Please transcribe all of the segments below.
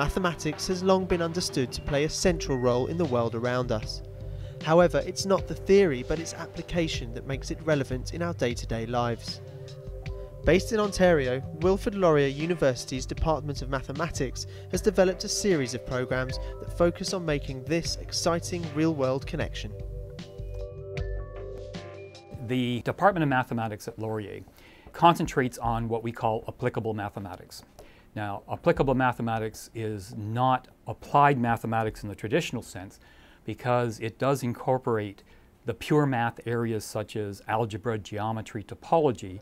mathematics has long been understood to play a central role in the world around us. However, it's not the theory but its application that makes it relevant in our day to day lives. Based in Ontario, Wilfrid Laurier University's Department of Mathematics has developed a series of programs that focus on making this exciting real world connection. The Department of Mathematics at Laurier concentrates on what we call applicable mathematics. Now, applicable mathematics is not applied mathematics in the traditional sense because it does incorporate the pure math areas such as algebra, geometry, topology,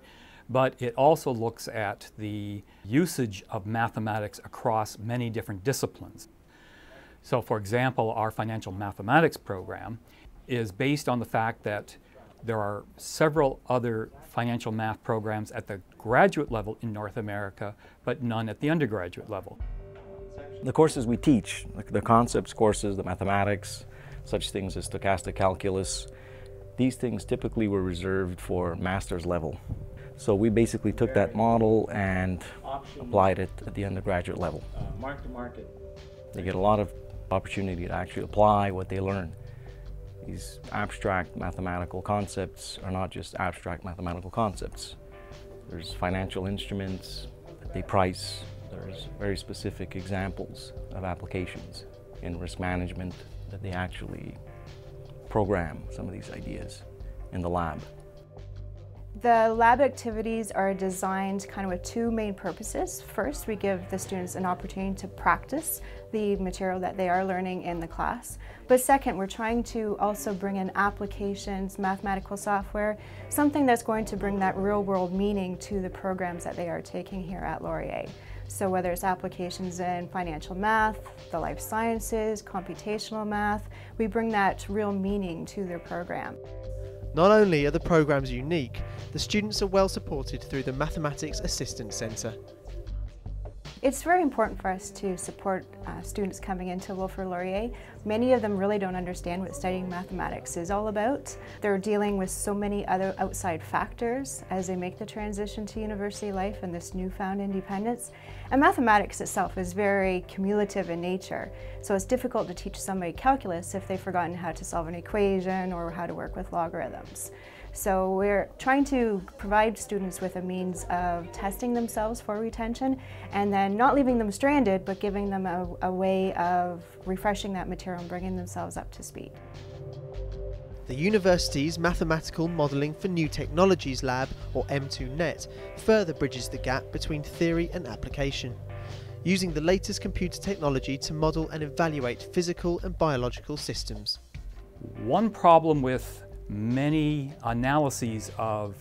but it also looks at the usage of mathematics across many different disciplines. So for example, our financial mathematics program is based on the fact that there are several other financial math programs at the graduate level in North America, but none at the undergraduate level. The courses we teach, like the concepts courses, the mathematics, such things as stochastic calculus, these things typically were reserved for master's level. So we basically took that model and applied it at the undergraduate level. Uh, mark to market. They get a lot of opportunity to actually apply what they learn. These abstract mathematical concepts are not just abstract mathematical concepts. There's financial instruments that they price. There's very specific examples of applications in risk management that they actually program some of these ideas in the lab. The lab activities are designed kind of with two main purposes. First, we give the students an opportunity to practice the material that they are learning in the class. But second, we're trying to also bring in applications, mathematical software, something that's going to bring that real world meaning to the programs that they are taking here at Laurier. So whether it's applications in financial math, the life sciences, computational math, we bring that real meaning to their program. Not only are the programs unique, the students are well supported through the Mathematics Assistance Centre. It's very important for us to support uh, students coming into Wilfrid Laurier. Many of them really don't understand what studying mathematics is all about. They're dealing with so many other outside factors as they make the transition to university life and this newfound independence. And mathematics itself is very cumulative in nature, so it's difficult to teach somebody calculus if they've forgotten how to solve an equation or how to work with logarithms. So we're trying to provide students with a means of testing themselves for retention and then not leaving them stranded, but giving them a, a way of refreshing that material and bringing themselves up to speed. The university's Mathematical Modelling for New Technologies Lab, or M2NET, further bridges the gap between theory and application, using the latest computer technology to model and evaluate physical and biological systems. One problem with many analyses of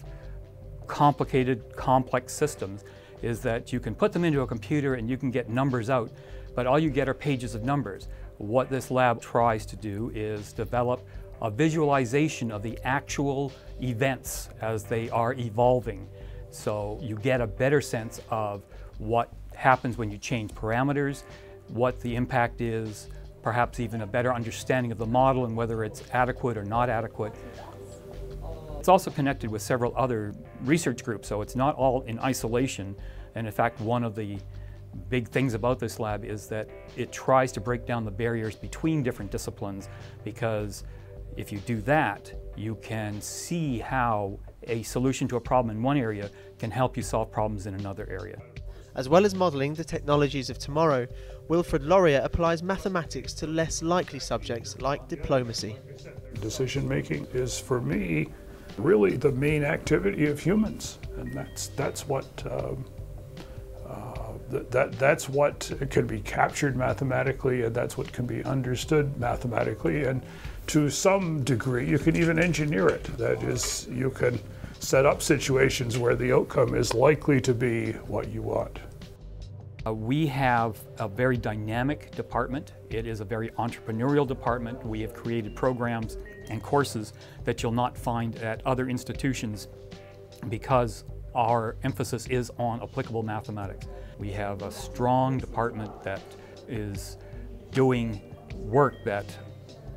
complicated, complex systems is that you can put them into a computer and you can get numbers out, but all you get are pages of numbers. What this lab tries to do is develop a visualization of the actual events as they are evolving. So you get a better sense of what happens when you change parameters, what the impact is, perhaps even a better understanding of the model and whether it's adequate or not adequate. It's also connected with several other research groups, so it's not all in isolation. And in fact, one of the big things about this lab is that it tries to break down the barriers between different disciplines because if you do that, you can see how a solution to a problem in one area can help you solve problems in another area. As well as modelling the technologies of tomorrow, Wilfrid Laurier applies mathematics to less likely subjects like diplomacy. Decision making is, for me, really the main activity of humans, and that's that's what um, uh, that that's what can be captured mathematically, and that's what can be understood mathematically, and to some degree, you can even engineer it. That is, you can set up situations where the outcome is likely to be what you want. Uh, we have a very dynamic department. It is a very entrepreneurial department. We have created programs and courses that you'll not find at other institutions because our emphasis is on applicable mathematics. We have a strong department that is doing work that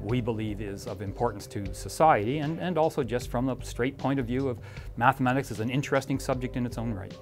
we believe is of importance to society and, and also just from a straight point of view of mathematics is an interesting subject in its own right.